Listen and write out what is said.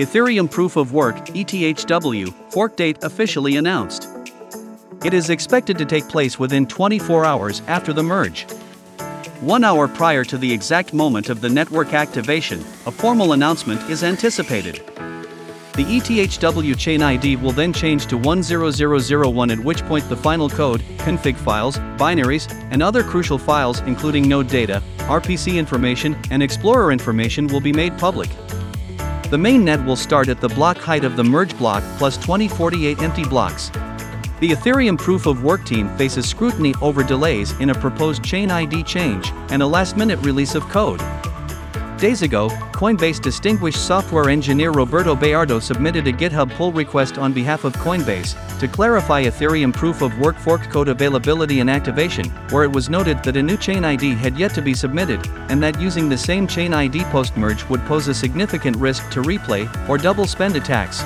Ethereum Proof of Work ETHW fork date officially announced. It is expected to take place within 24 hours after the merge. One hour prior to the exact moment of the network activation, a formal announcement is anticipated. The ETHW chain ID will then change to 10001 at which point the final code, config files, binaries, and other crucial files including node data, RPC information, and Explorer information will be made public. The main net will start at the block height of the merge block plus 2048 empty blocks. The Ethereum Proof of Work team faces scrutiny over delays in a proposed chain ID change and a last minute release of code. Days ago, Coinbase distinguished software engineer Roberto Bayardo submitted a GitHub pull request on behalf of Coinbase to clarify Ethereum proof of work forked code availability and activation, where it was noted that a new chain ID had yet to be submitted, and that using the same chain ID post merge would pose a significant risk to replay or double spend attacks.